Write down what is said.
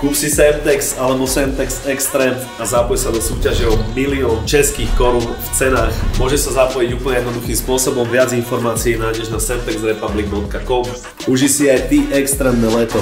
Kúp si Semtex alebo Semtex Extrém a zapoj sa do súťaže o milión českých korún v cenách. Môže sa zapojiť úplne jednoduchým spôsobom, viac informácií nájdeš na semtexrepublic.com. Uži si aj ty extrémne leto.